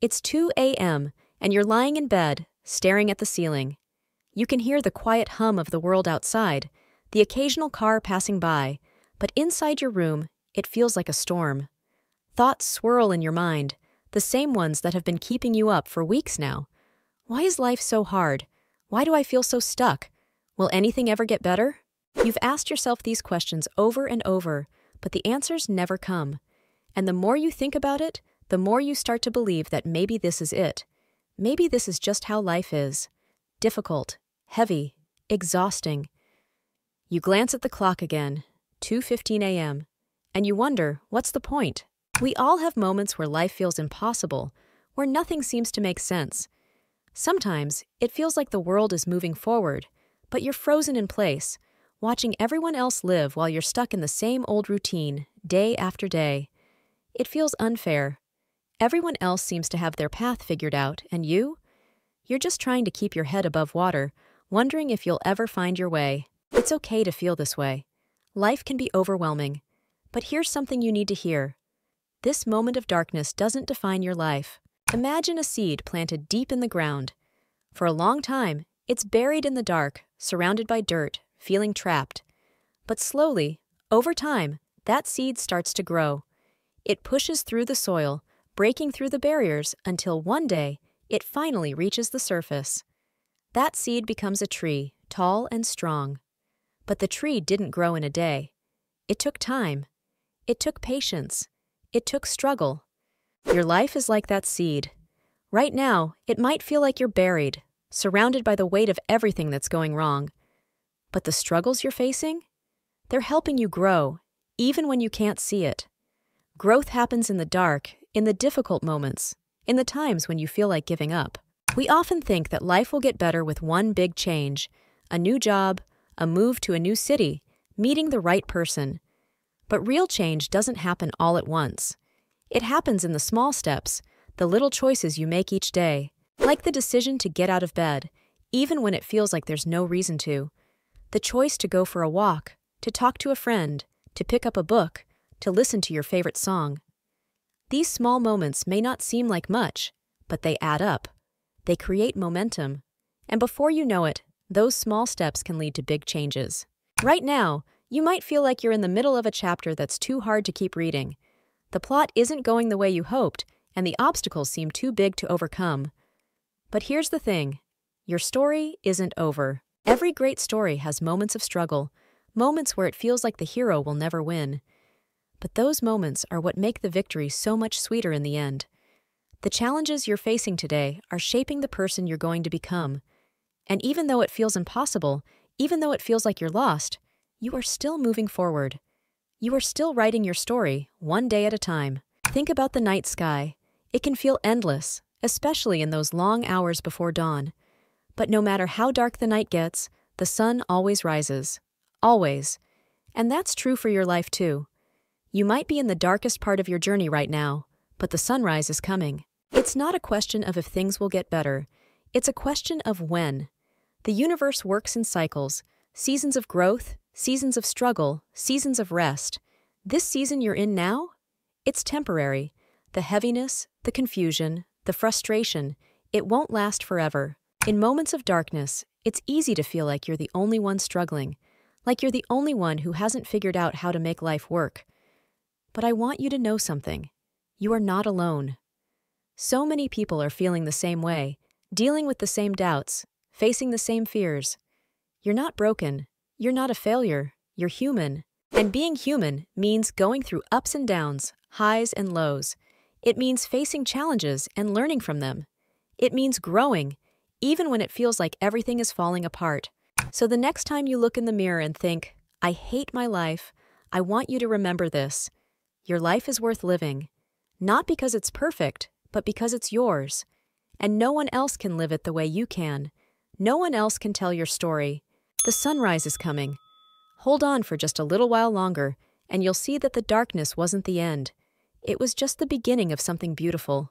It's 2 a.m., and you're lying in bed, staring at the ceiling. You can hear the quiet hum of the world outside, the occasional car passing by, but inside your room, it feels like a storm. Thoughts swirl in your mind, the same ones that have been keeping you up for weeks now. Why is life so hard? Why do I feel so stuck? Will anything ever get better? You've asked yourself these questions over and over, but the answers never come. And the more you think about it, the more you start to believe that maybe this is it. Maybe this is just how life is difficult, heavy, exhausting. You glance at the clock again, 2:15 a.m., and you wonder, what's the point? We all have moments where life feels impossible, where nothing seems to make sense. Sometimes it feels like the world is moving forward, but you're frozen in place, watching everyone else live while you're stuck in the same old routine, day after day. It feels unfair. Everyone else seems to have their path figured out, and you? You're just trying to keep your head above water, wondering if you'll ever find your way. It's okay to feel this way. Life can be overwhelming. But here's something you need to hear this moment of darkness doesn't define your life. Imagine a seed planted deep in the ground. For a long time, it's buried in the dark, surrounded by dirt, feeling trapped. But slowly, over time, that seed starts to grow. It pushes through the soil, breaking through the barriers until one day it finally reaches the surface. That seed becomes a tree, tall and strong. But the tree didn't grow in a day. It took time. It took patience. It took struggle. Your life is like that seed. Right now, it might feel like you're buried, surrounded by the weight of everything that's going wrong. But the struggles you're facing? They're helping you grow, even when you can't see it. Growth happens in the dark, in the difficult moments, in the times when you feel like giving up. We often think that life will get better with one big change a new job, a move to a new city, meeting the right person. But real change doesn't happen all at once. It happens in the small steps, the little choices you make each day, like the decision to get out of bed, even when it feels like there's no reason to, the choice to go for a walk, to talk to a friend, to pick up a book, to listen to your favorite song. These small moments may not seem like much, but they add up. They create momentum. And before you know it, those small steps can lead to big changes. Right now, you might feel like you're in the middle of a chapter that's too hard to keep reading. The plot isn't going the way you hoped, and the obstacles seem too big to overcome. But here's the thing your story isn't over. Every great story has moments of struggle, moments where it feels like the hero will never win. But those moments are what make the victory so much sweeter in the end. The challenges you're facing today are shaping the person you're going to become. And even though it feels impossible, even though it feels like you're lost, you are still moving forward. You are still writing your story, one day at a time. Think about the night sky. It can feel endless, especially in those long hours before dawn. But no matter how dark the night gets, the sun always rises. Always. And that's true for your life too. You might be in the darkest part of your journey right now, but the sunrise is coming. It's not a question of if things will get better, it's a question of when. The universe works in cycles seasons of growth, seasons of struggle, seasons of rest. This season you're in now? It's temporary. The heaviness, the confusion, the frustration, it won't last forever. In moments of darkness, it's easy to feel like you're the only one struggling, like you're the only one who hasn't figured out how to make life work. But I want you to know something. You are not alone. So many people are feeling the same way, dealing with the same doubts, facing the same fears. You're not broken, you're not a failure, you're human. And being human means going through ups and downs, highs and lows. It means facing challenges and learning from them. It means growing, even when it feels like everything is falling apart. So the next time you look in the mirror and think, I hate my life, I want you to remember this. Your life is worth living, not because it's perfect, but because it's yours. And no one else can live it the way you can. No one else can tell your story. The sunrise is coming. Hold on for just a little while longer, and you'll see that the darkness wasn't the end. It was just the beginning of something beautiful.